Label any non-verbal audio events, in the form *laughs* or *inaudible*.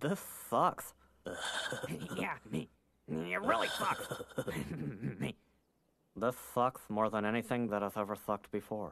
This sucks. *laughs* yeah, me. It really sucks. *laughs* *laughs* This sucks more than anything that has ever sucked before.